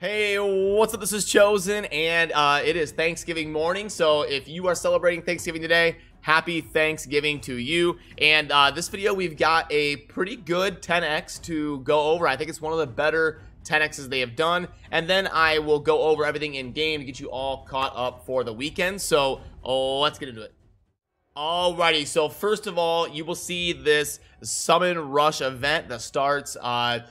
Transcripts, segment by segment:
Hey, what's up? This is Chosen, and uh, it is Thanksgiving morning. So if you are celebrating Thanksgiving today, happy Thanksgiving to you. And uh, this video, we've got a pretty good 10x to go over. I think it's one of the better 10x's they have done. And then I will go over everything in game to get you all caught up for the weekend. So oh, let's get into it. Alrighty, so first of all, you will see this Summon Rush event that starts uh,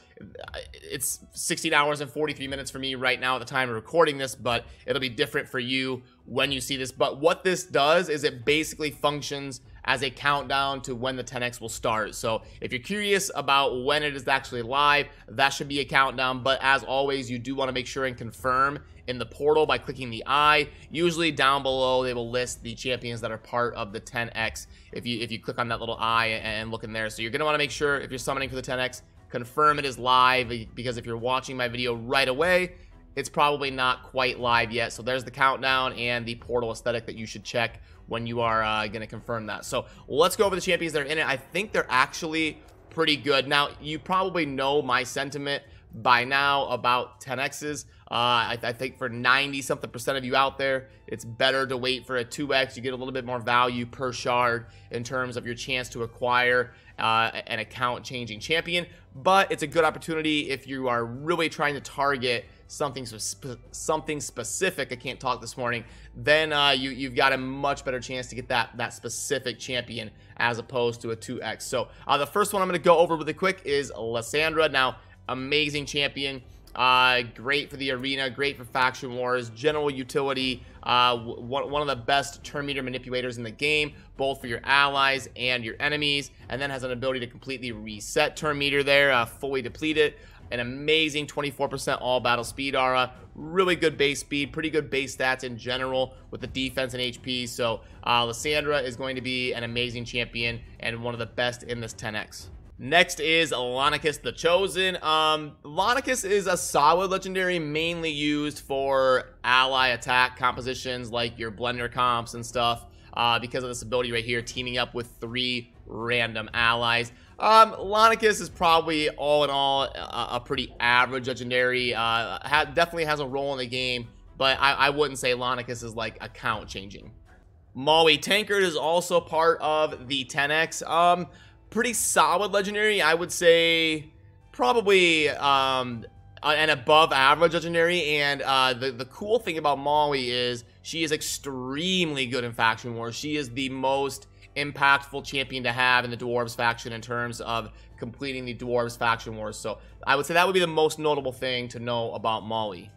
it's 16 hours and 43 minutes for me right now at the time of recording this, but it'll be different for you when you see this. But what this does is it basically functions as a countdown to when the 10x will start. So if you're curious about when it is actually live, that should be a countdown. But as always, you do want to make sure and confirm in the portal by clicking the I. Usually down below, they will list the champions that are part of the 10X if you if you click on that little I and look in there. So you're going to want to make sure if you're summoning for the 10X, confirm it is live because if you're watching my video right away, it's probably not quite live yet. So there's the countdown and the portal aesthetic that you should check when you are uh, going to confirm that. So let's go over the champions that are in it. I think they're actually pretty good. Now, you probably know my sentiment by now about 10x's. Uh, I, I, think for 90 something percent of you out there, it's better to wait for a 2x. You get a little bit more value per shard in terms of your chance to acquire uh, an account changing champion. But it's a good opportunity if you are really trying to target something spe something specific. I can't talk this morning. Then uh, you you've got a much better chance to get that that specific champion as opposed to a 2x. So uh, the first one I'm going to go over really quick is Lyssandra. Now, amazing champion. Uh, great for the arena, great for faction wars, general utility, uh, one, one of the best turn meter manipulators in the game, both for your allies and your enemies, and then has an ability to completely reset turn meter there, uh, fully deplete it. An amazing 24% all battle speed aura, really good base speed, pretty good base stats in general with the defense and HP. So uh, Lyssandra is going to be an amazing champion and one of the best in this 10x. Next is Lanakis the Chosen. Um, Lanakis is a solid legendary mainly used for ally attack compositions like your blender comps and stuff uh, because of this ability right here, teaming up with three random allies. Um, Lanakis is probably all in all a, a pretty average legendary. Uh, ha definitely has a role in the game, but I, I wouldn't say Lanakis is like account changing. Maulie Tankard is also part of the 10X. Um, pretty solid legendary. I would say probably um, an above average legendary. And uh, the, the cool thing about Maulie is she is extremely good in Faction Wars. She is the most impactful champion to have in the Dwarves faction in terms of completing the Dwarves faction wars. So I would say that would be the most notable thing to know about Maulie.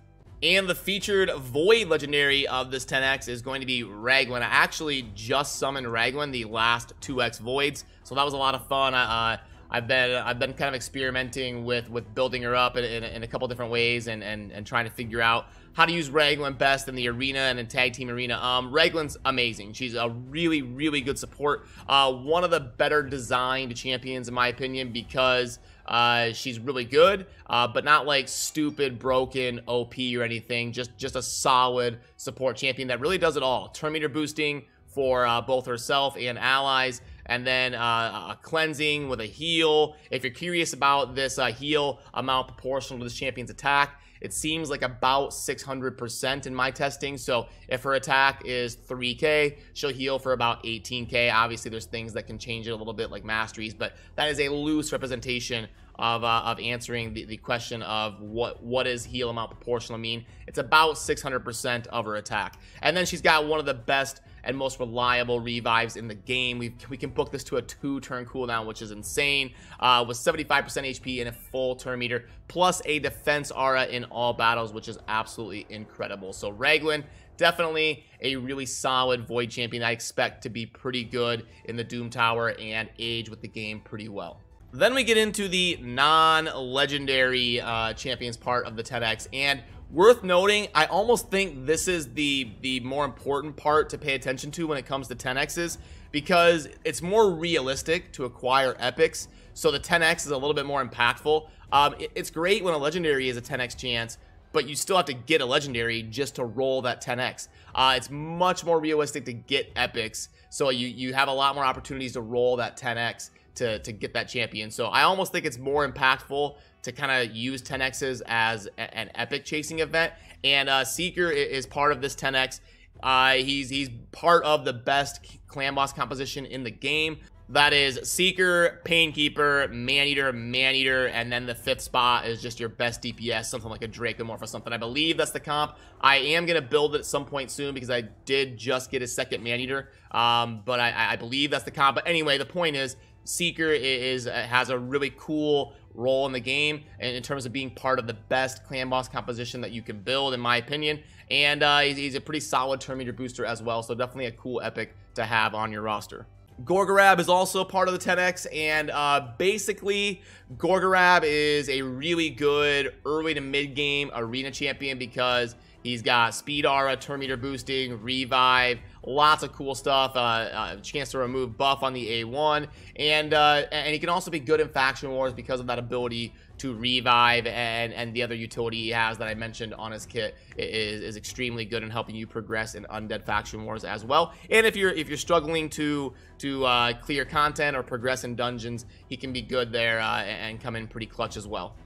And the featured Void Legendary of this 10X is going to be Raglin. I actually just summoned Raglin, the last 2X Voids, so that was a lot of fun. Uh, I've been I've been kind of experimenting with with building her up in, in, in a couple different ways and, and and trying to figure out how to use Raglin best in the arena and in tag team arena. Um, Raglin's amazing. She's a really really good support. Uh, one of the better designed champions in my opinion because uh, she's really good, uh, but not like stupid, broken, OP or anything. Just just a solid support champion that really does it all. Turn meter boosting for uh, both herself and allies, and then uh, a cleansing with a heal. If you're curious about this uh, heal amount proportional to this champion's attack, it seems like about 600% in my testing. So if her attack is 3k, she'll heal for about 18k. Obviously, there's things that can change it a little bit like masteries, but that is a loose representation of, uh, of answering the, the question of what what is heal amount proportional mean. It's about 600% of her attack. And then she's got one of the best and most reliable revives in the game. We, we can book this to a two-turn cooldown, which is insane, uh, with 75% HP and a full turn meter, plus a defense aura in all battles, which is absolutely incredible. So Raglin, definitely a really solid Void champion I expect to be pretty good in the Doom Tower and age with the game pretty well. Then we get into the non-legendary uh, champions part of the 10X, and worth noting, I almost think this is the, the more important part to pay attention to when it comes to 10Xs, because it's more realistic to acquire epics, so the 10X is a little bit more impactful. Um, it, it's great when a legendary is a 10X chance, but you still have to get a legendary just to roll that 10x. Uh, it's much more realistic to get epics, so you, you have a lot more opportunities to roll that 10x to, to get that champion. So I almost think it's more impactful to kind of use 10Xs as a, an epic chasing event. And uh, Seeker is part of this 10X. Uh, he's he's part of the best clan boss composition in the game. That is Seeker, Painkeeper, Maneater, Maneater, and then the fifth spot is just your best DPS, something like a Dracomorph or something. I believe that's the comp. I am going to build it at some point soon because I did just get a second Maneater, um, but I, I believe that's the comp. But anyway, the point is Seeker is, is has a really cool role in the game and in terms of being part of the best clan boss composition that you can build, in my opinion. And uh, he's, he's a pretty solid meter booster as well, so definitely a cool epic to have on your roster. Gorgorab is also part of the 10X, and uh, basically, Gorgorab is a really good early to mid-game arena champion because he's got speed aura, turn meter boosting, revive, lots of cool stuff, uh, uh, chance to remove buff on the A1, and, uh, and he can also be good in faction wars because of that ability to revive and and the other utility he has that I mentioned on his kit is, is extremely good in helping you progress in undead faction wars as well. And if you're if you're struggling to to uh, clear content or progress in dungeons he can be good there uh, and come in pretty clutch as well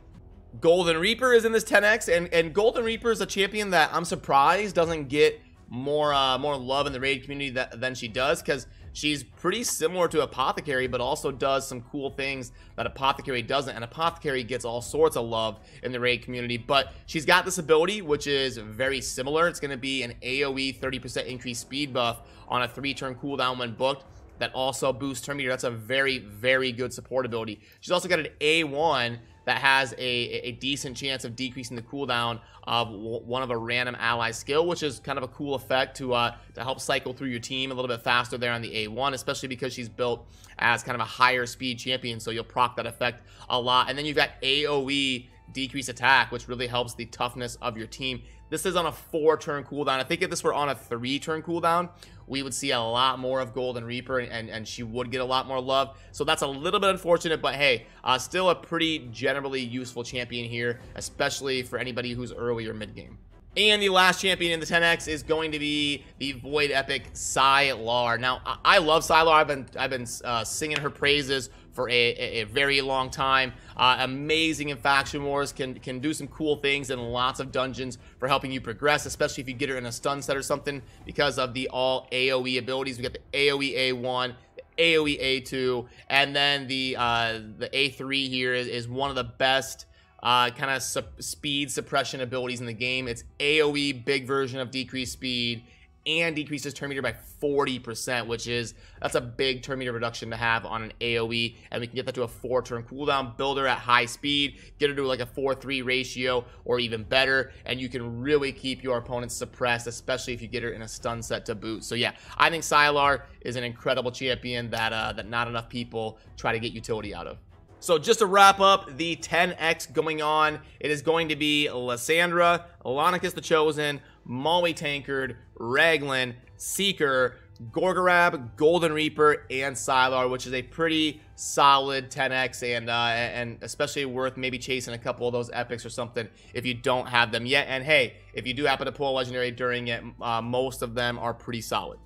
Golden Reaper is in this 10x and and Golden Reaper is a champion that I'm surprised doesn't get more uh, more love in the raid community that, than she does because she's pretty similar to Apothecary but also does some cool things that Apothecary doesn't and Apothecary gets all sorts of love in the raid community. But she's got this ability which is very similar. It's going to be an AoE 30% increased speed buff on a three turn cooldown when booked that also boosts turn meter that's a very very good support ability she's also got an A1 that has a, a decent chance of decreasing the cooldown of one of a random ally skill, which is kind of a cool effect to uh, to help cycle through your team a little bit faster there on the A1, especially because she's built as kind of a higher speed champion, so you'll proc that effect a lot. And then you've got AoE decrease attack, which really helps the toughness of your team. This is on a four turn cooldown. I think if this were on a three turn cooldown, we would see a lot more of Golden Reaper and, and she would get a lot more love. So that's a little bit unfortunate, but hey, uh, still a pretty generally useful champion here, especially for anybody who's early or mid game. And the last champion in the 10X is going to be the Void Epic Sylar. Now, I love Sylar. I've been I've been uh, singing her praises for a, a, very long time. Uh, amazing in Faction Wars, can can do some cool things in lots of dungeons for helping you progress, especially if you get her in a stun set or something because of the all AoE abilities. We got the AoE A1, the AoE A2, and then the uh, the A3 here is, is one of the best uh, kind of speed suppression abilities in the game. It's AoE, big version of decreased speed, and decreases turn meter by 40%, which is, that's a big turn meter reduction to have on an AoE, and we can get that to a 4-turn cooldown, build her at high speed, get her to like a 4-3 ratio, or even better, and you can really keep your opponents suppressed, especially if you get her in a stun set to boot. So yeah, I think Sylar is an incredible champion that, uh, that not enough people try to get utility out of. So just to wrap up the 10X going on, it is going to be Lyssandra, Ilonicus the Chosen, Maulie Tankard, Raglin, Seeker, Gorgorab, Golden Reaper, and Sylar, which is a pretty solid 10x, and uh, and especially worth maybe chasing a couple of those epics or something if you don't have them yet. And hey, if you do happen to pull a legendary during it, uh, most of them are pretty solid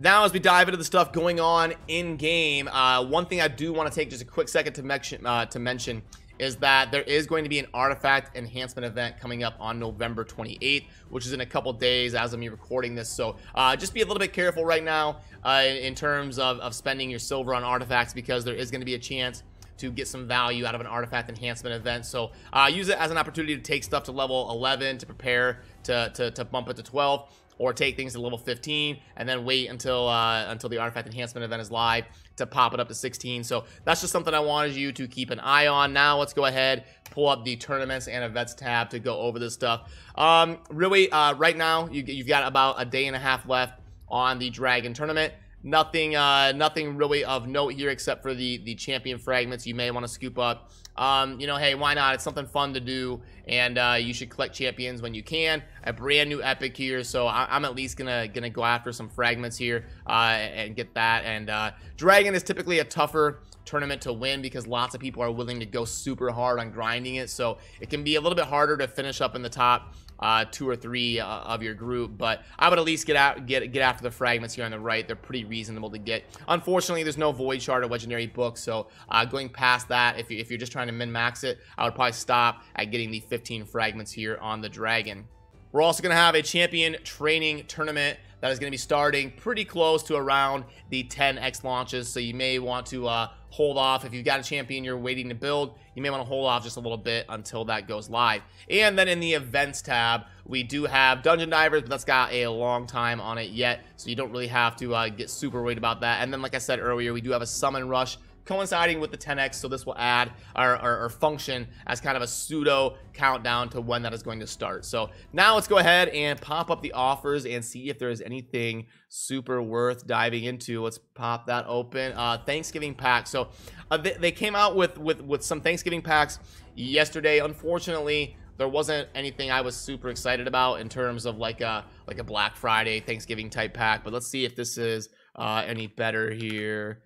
now as we dive into the stuff going on in game uh, one thing i do want to take just a quick second to mention uh, to mention is that there is going to be an artifact enhancement event coming up on November 28th, which is in a couple days as of me recording this. So uh, just be a little bit careful right now uh, in, terms of, of spending your silver on artifacts because there is going to be a chance to get some value out of an artifact enhancement event. So uh, use it as an opportunity to take stuff to level 11 to prepare to, to, to bump it to 12 or take things to level 15 and then wait until uh, until the artifact enhancement event is live to pop it up to 16 so that's just something I wanted you to keep an eye on. Now let's go ahead pull up the tournaments and events tab to go over this stuff. Um, really uh, right now you, you've got about a day and a half left on the dragon tournament Nothing, uh, nothing really of note here except for the the champion fragments you may want to scoop up. Um, you know, hey, why not? It's something fun to do, and uh, you should collect champions when you can. A brand new epic here, so I am at least gonna gonna go after some fragments here uh, and get that. And uh, Dragon is typically a tougher tournament to win because lots of people are willing to go super hard on grinding it, so it can be a little bit harder to finish up in the top uh, two or three uh, of your group. But I would at least get out, get get after the fragments here on the right. They're pretty reasonable to get. Unfortunately, there's no void shard or legendary book, so uh, going past that, if you if you're just trying to min max it, I would probably stop at getting the 15 fragments here on the dragon. We're also going to have a champion training tournament that is going to be starting pretty close to around the 10x launches. So you may want to uh, hold off. If you've got a champion you're waiting to build, you may want to hold off just a little bit until that goes live. And then in the events tab, we do have Dungeon Divers, but that's got a long time on it yet. So you don't really have to uh, get super worried about that. And then, like I said earlier, we do have a Summon Rush coinciding with the 10x, so this will add or, function as kind of a pseudo countdown to when that is going to start. So now let's go ahead and pop up the offers and see if there is anything super worth diving into. Let's pop that open. Uh, Thanksgiving pack. So uh, they, they came out with, with, with some Thanksgiving packs yesterday. Unfortunately, there wasn't anything I was super excited about in terms of like a like a Black Friday Thanksgiving type pack. But let's see if this is uh, any better here.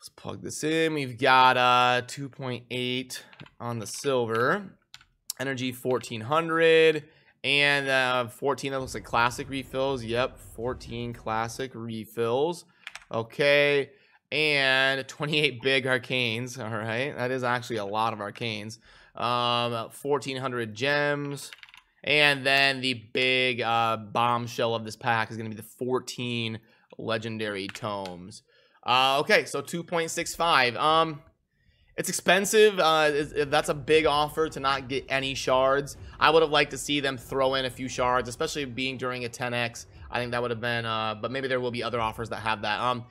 Let's plug this in. We've got uh, 2.8 on the silver. Energy 1400. And uh, 14, that looks like classic refills. Yep, 14 classic refills. Okay. And 28 big arcanes. All right. That is actually a lot of arcanes. Um, 1400 gems. And then the big uh, bombshell of this pack is going to be the 14 legendary tomes. Uh, okay, so 2.65. Um, it's expensive. Uh, that's a big offer to not get any shards. I would have liked to see them throw in a few shards, especially being during a 10x. I think that would have been, uh, but maybe there will be other offers that have that. Um,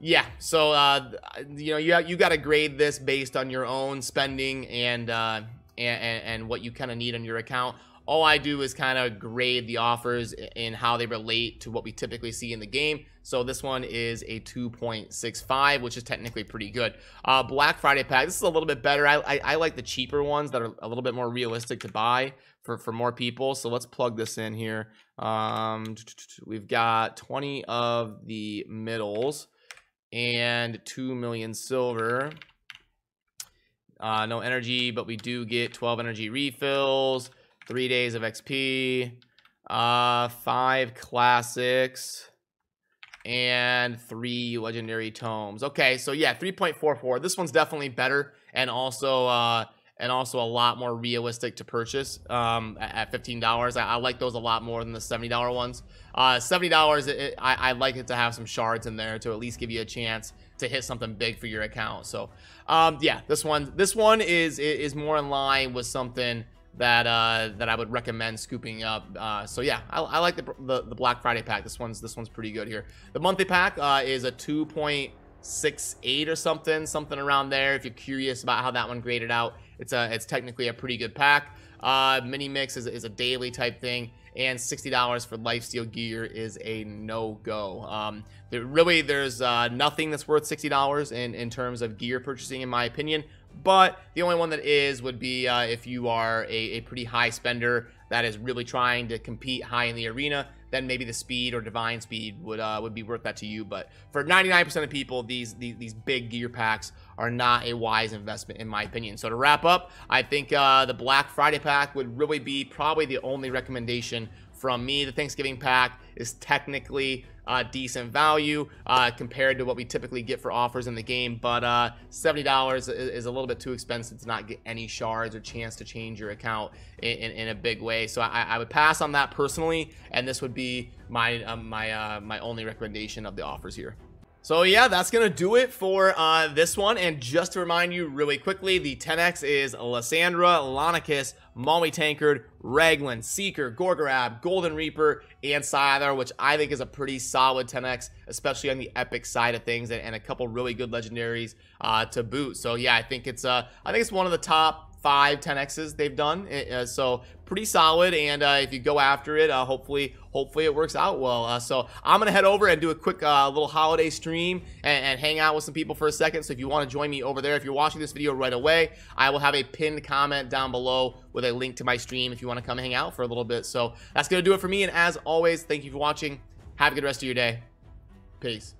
yeah, so, uh, you know, you, you got to grade this based on your own spending and, uh, and, and what you kind of need on your account all I do is kind of grade the offers and how they relate to what we typically see in the game. So this one is a 2.65, which is technically pretty good. Uh, Black Friday pack, this is a little bit better. I, I, I, like the cheaper ones that are a little bit more realistic to buy for, for more people. So let's plug this in here. Um, we've got 20 of the middles and 2 million silver. Uh, no energy, but we do get 12 energy refills three days of XP, uh, five classics, and three legendary tomes. Okay, so yeah, 3.44. This one's definitely better and also uh and also a lot more realistic to purchase um, at, $15. I, I, like those a lot more than the $70 ones. Uh, $70, it, I, I, like it to have some shards in there to at least give you a chance to hit something big for your account. So, um, yeah, this one, this one is is more in line with something that uh, that I would recommend scooping up. Uh, so yeah, I, I like the, the, the Black Friday pack. This one's this one's pretty good here. The monthly pack uh, is a 2.68 or something, something around there. If you're curious about how that one graded out, it's a it's technically a pretty good pack. Uh, mini mix is, is a daily type thing, and $60 for lifesteal gear is a no-go. Um, there really there's uh, nothing that's worth $60 in in terms of gear purchasing, in my opinion. But the only one that is would be uh, if you are a, a pretty high spender that is really trying to compete high in the arena, then maybe the speed or divine speed would uh, would be worth that to you. But for 99% of people, these, these, these big gear packs are not a wise investment in my opinion. So to wrap up, I think uh, the Black Friday pack would really be probably the only recommendation from me. The Thanksgiving pack is technically uh, decent value uh, compared to what we typically get for offers in the game. But uh, $70 is, is, a little bit too expensive to not get any shards or chance to change your account in, in, in a big way. So I, I, would pass on that personally, and this would be my uh, my uh, my only recommendation of the offers here. So yeah, that's going to do it for uh, this one. And just to remind you really quickly, the 10X is Lyssandra, Lanakis, Maulie Tankard, Raglin, Seeker, Gorgorab, Golden Reaper, and Scyther, which I think is a pretty solid 10X, especially on the epic side of things, and, and a couple really good legendaries uh, to boot. So yeah, I think it's uh, I think it's one of the top five 10x's they've done. Uh, so pretty solid and uh, if you go after it uh, hopefully hopefully it works out well. Uh, so i'm gonna head over and do a quick uh, little holiday stream and, and, hang out with some people for a second. So if you want to join me over there if you're watching this video right away i will have a pinned comment down below with a link to my stream if you want to come hang out for a little bit. So that's gonna do it for me and as always thank you for watching. Have a good rest of your day. Peace